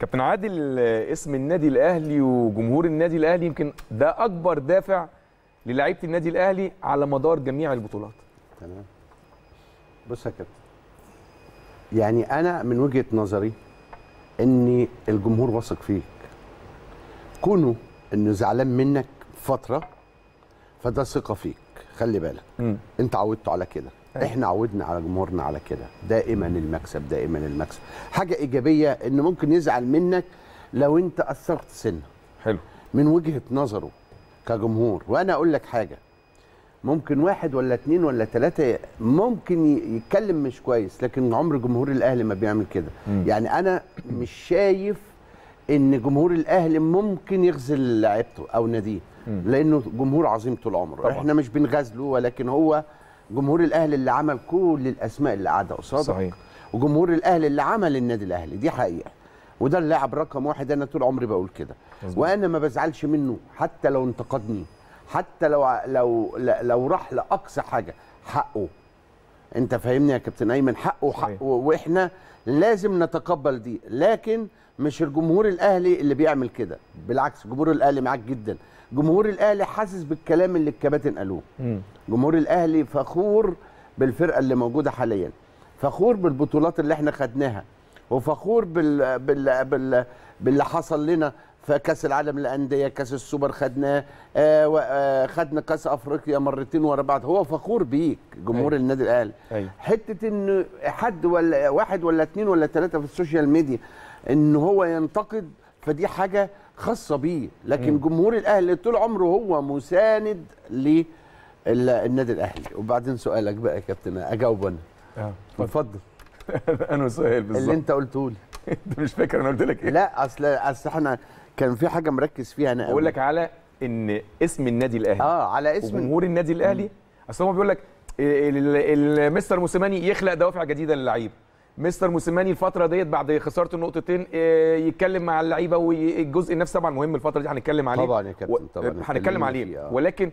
كابتن عادل اسم النادي الأهلي وجمهور النادي الأهلي يمكن ده أكبر دافع للاعيبة النادي الأهلي على مدار جميع البطولات. تمام. بص يا كابتن يعني أنا من وجهة نظري ان الجمهور واثق فيك. كونه إنه زعلان منك فترة فده ثقة فيك. خلي بالك. مم. أنت عودته على كده. إحنا عودنا على جمهورنا على كده. دائما المكسب دائما المكسب. حاجة إيجابية إن ممكن يزعل منك لو أنت أثرت سنة. حلو. من وجهة نظره كجمهور. وأنا أقول لك حاجة. ممكن واحد ولا اتنين ولا تلاتة ممكن يتكلم مش كويس لكن عمر جمهور الأهلي ما بيعمل كده. يعني أنا مش شايف إن جمهور الأهلي ممكن يغزل لعيبته أو ناديه. لأنه جمهور عظيم طول عمره. إحنا مش بنغزله ولكن هو جمهور الأهلي اللي عمل كل الأسماء اللي قاعدة قصادك. صحيح. وجمهور الأهلي اللي عمل النادي الأهلي دي حقيقة. وده اللاعب رقم واحد أنا طول عمري بقول كده. وأنا ما بزعلش منه حتى لو انتقدني حتى لو لو لو راح لأقصى حاجة حقه. انت فاهمني يا كابتن ايمن حقه. حقه وإحنا لازم نتقبل دي لكن مش الجمهور الاهلي اللي بيعمل كده بالعكس جمهور الاهلي معاك جدا جمهور الاهلي حاسس بالكلام اللي الكباتن قالوه. جمهور الاهلي فخور بالفرقة اللي موجودة حاليا فخور بالبطولات اللي إحنا خدناها وفخور بال... بال... بال... باللي حصل لنا في كاس العالم للأندية كاس السوبر خدناه آه. آه خدنا كاس أفريقيا مرتين ورا بعض. هو فخور بيك جمهور أيوة. النادي الأهلي. أيوه. حتة ان حد ولا واحد ولا اتنين ولا تلاتة في السوشيال ميديا إن هو ينتقد فدي حاجة خاصة بيه. لكن مم. جمهور الأهلي طول عمره هو مساند للنادي الأهلي. وبعدين سؤالك بقى يا كابتن أجاوب أنا. آه اتفضل. أنا سؤال اللي بالظبط أنت قلته لي. أنت مش فاكر أنا قلت لك إيه؟ لا أصل أصل إحنا كان في حاجة مركز فيها أنا بقول لك على إن اسم النادي الأهلي. آه على اسم وجمهور النادي الأهلي. أصل هو بيقول لك مستر موسيماني يخلق دوافع جديدة للعيبه مستر موسيماني الفترة ديت بعد خسارة النقطتين آه، يتكلم مع اللعيبة والجزء النفسي طبعا مهم الفترة دي هنتكلم عليه. طبعا يا كابتن، طبعا هنتكلم اتكلمنا عليه آه. ولكن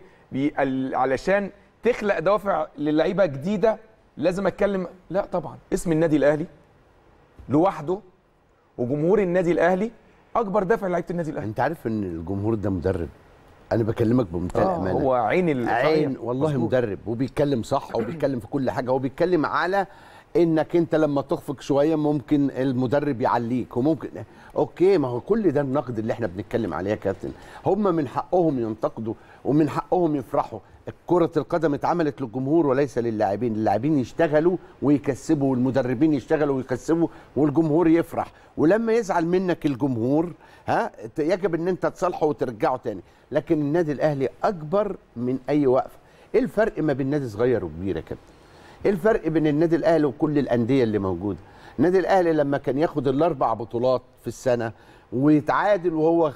علشان تخلق دوافع للعيبة جديدة لازم أتكلم لا طبعا اسم النادي الأهلي لوحده وجمهور النادي الأهلي أكبر دافع لعيبة النادي الأهلي. أنت عارف إن الجمهور ده مدرب. أنا بكلمك بمنتهى آه الأمانة. هو عين عين والله مظبوط. مدرب. وبيتكلم صح وبيتكلم في كل حاجة. هو بيتكلم على إنك أنت لما تخفق شوية ممكن المدرب يعليك. وممكن أوكي ما هو كل ده النقد اللي إحنا بنتكلم عليه يا كابتن. هم من حقهم ينتقدوا ومن حقهم يفرحوا. كرة القدم اتعملت للجمهور وليس للاعبين، اللاعبين يشتغلوا ويكسبوا والمدربين يشتغلوا ويكسبوا والجمهور يفرح، ولما يزعل منك الجمهور ها يجب إن أنت تصالحه وترجعه تاني، لكن النادي الأهلي أكبر من أي وقفة. إيه الفرق ما بين نادي صغير وكبير يا كابتن؟ إيه الفرق بين النادي الأهلي وكل الأندية اللي موجودة؟ النادي الأهلي لما كان ياخد الأربع بطولات في السنة ويتعادل وهو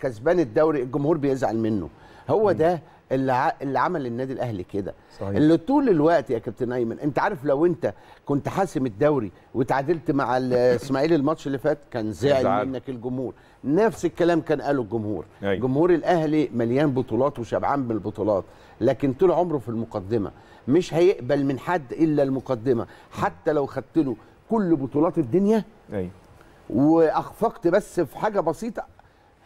كسبان الدوري الجمهور بيزعل منه. هو ده اللي ع- اللي عمل النادي الأهلي كده. صحيح. اللي طول الوقت يا كابتن أيمن أنت عارف لو أنت كنت حاسم الدوري وتعادلت مع الاسماعيلي الماتش اللي فات كان زعل. منك الجمهور. نفس الكلام كان قاله الجمهور. أيوة. جمهور الأهلي مليان بطولات وشبعان بالبطولات لكن طول عمره في المقدمة. مش هيقبل من حد إلا المقدمة. حتى لو خدت له كل بطولات الدنيا. أيوه. وأخفقت بس في حاجة بسيطة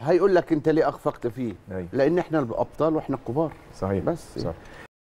هيقول لك انت ليه اخفقت فيه؟ أيوة. لأن إحنا الابطال وإحنا الكبار. صحيح. بس. صح.